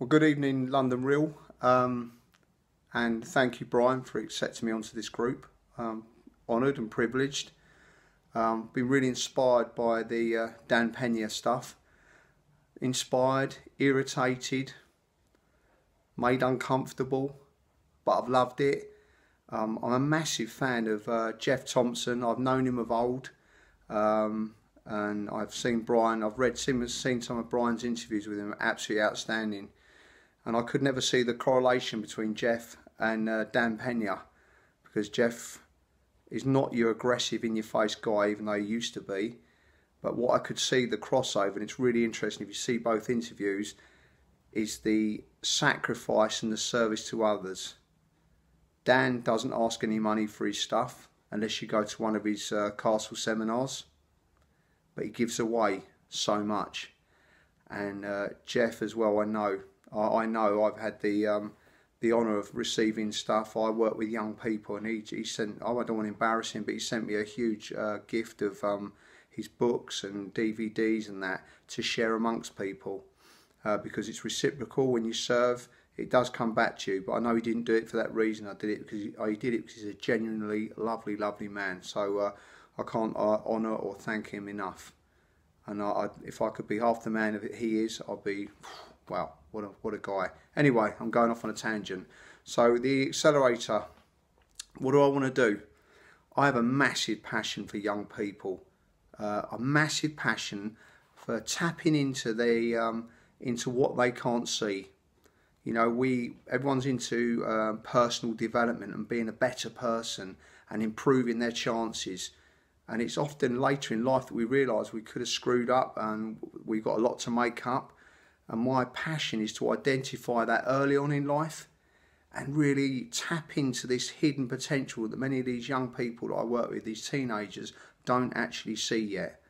Well, good evening, London Real, um, and thank you, Brian, for accepting me onto this group. Um, honoured and privileged. Um, been really inspired by the uh, Dan Pena stuff. Inspired, irritated, made uncomfortable, but I've loved it. Um, I'm a massive fan of uh, Geoff Thompson. I've known him of old, um, and I've seen Brian. I've read, seen, seen some of Brian's interviews with him. Absolutely outstanding and I could never see the correlation between Geoff and uh, Dan Pena because Geoff is not your aggressive in your face guy even though he used to be. But what I could see the crossover and it's really interesting if you see both interviews is the sacrifice and the service to others. Dan doesn't ask any money for his stuff unless you go to one of his uh, castle seminars but he gives away so much. And uh, Geoff as well I know I, I know I've had the um, the honour of receiving stuff. I work with young people, and he, he sent. I don't want to embarrass him, but he sent me a huge uh, gift of um, his books and DVDs and that to share amongst people uh, because it's reciprocal when you serve. It does come back to you, but I know he didn't do it for that reason. I did it because he, I did it because he's a genuinely lovely, lovely man. So uh, I can't uh, honour or thank him enough. And I, I, if I could be half the man that he is, I'd be wow, what a, what a guy. Anyway, I'm going off on a tangent. So the accelerator, what do I want to do? I have a massive passion for young people, uh, a massive passion for tapping into the um, into what they can't see. You know, we everyone's into uh, personal development and being a better person and improving their chances. And it's often later in life that we realise we could have screwed up and we've got a lot to make up and my passion is to identify that early on in life and really tap into this hidden potential that many of these young people that I work with, these teenagers, don't actually see yet.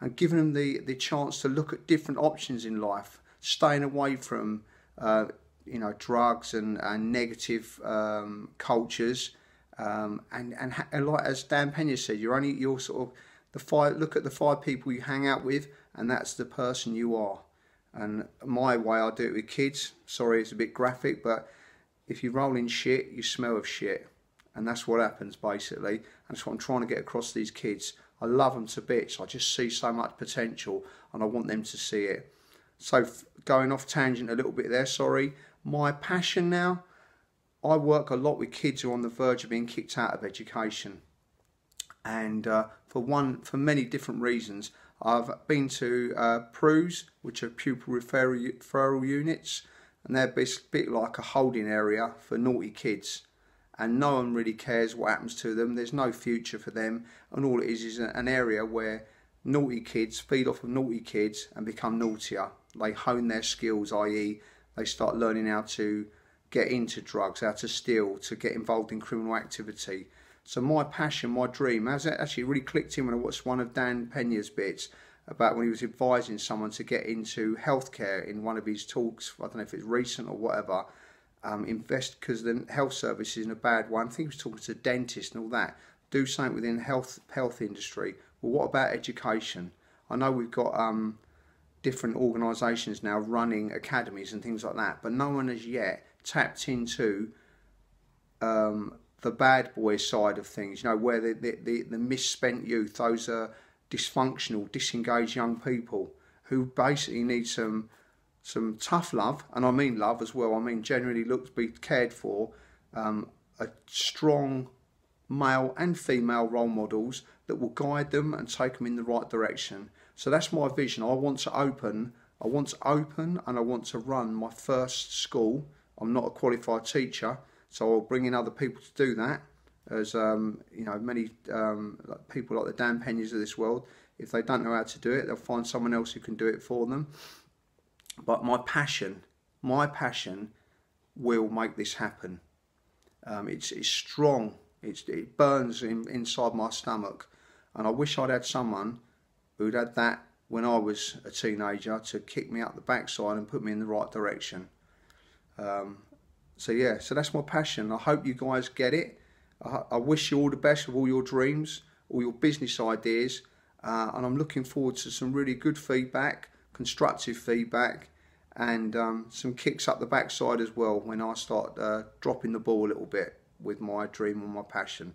And giving them the, the chance to look at different options in life, staying away from uh, you know drugs and, and negative um, cultures. Um, and, and, and like as Dan Pena said, you're only you're sort of the five look at the five people you hang out with, and that's the person you are. And my way, I do it with kids. Sorry, it's a bit graphic, but if you roll in shit, you smell of shit. And that's what happens basically. And that's what I'm trying to get across to these kids. I love them to bits. I just see so much potential and I want them to see it. So, going off tangent a little bit there, sorry. My passion now, I work a lot with kids who are on the verge of being kicked out of education. And uh, for one, for many different reasons, I've been to uh, PRUs, which are pupil referral, referral units, and they're a bit like a holding area for naughty kids. And no one really cares what happens to them. There's no future for them, and all it is is an area where naughty kids feed off of naughty kids and become naughtier. They hone their skills, i.e., they start learning how to get into drugs, how to steal, to get involved in criminal activity. So my passion, my dream, has actually really clicked in when I watched one of Dan Pena's bits about when he was advising someone to get into healthcare in one of his talks. I don't know if it's recent or whatever. Um, invest because the health service is in a bad one. I think he was talking to a dentist and all that. Do something within health health industry. Well, what about education? I know we've got um, different organisations now running academies and things like that, but no one has yet tapped into um, the bad boy side of things, you know, where the, the, the, the misspent youth, those are dysfunctional, disengaged young people who basically need some some tough love, and I mean love as well. I mean generally look to be cared for, um, a strong male and female role models that will guide them and take them in the right direction. So that's my vision. I want to open, I want to open, and I want to run my first school. I'm not a qualified teacher, so I'll bring in other people to do that. As um, you know, many um, people like the Dan Penas of this world, if they don't know how to do it, they'll find someone else who can do it for them. But my passion, my passion, will make this happen. Um, it's, it's strong. It's, it burns in, inside my stomach, and I wish I'd had someone who'd had that when I was a teenager to kick me up the backside and put me in the right direction. Um, so yeah, so that's my passion. I hope you guys get it. I, I wish you all the best with all your dreams, all your business ideas, uh, and I'm looking forward to some really good feedback, constructive feedback, and um, some kicks up the backside as well when I start uh, dropping the ball a little bit with my dream and my passion.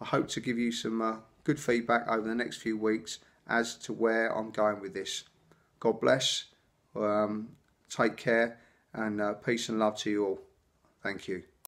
I hope to give you some uh, good feedback over the next few weeks as to where I'm going with this. God bless, um, take care, and uh, peace and love to you all. Thank you.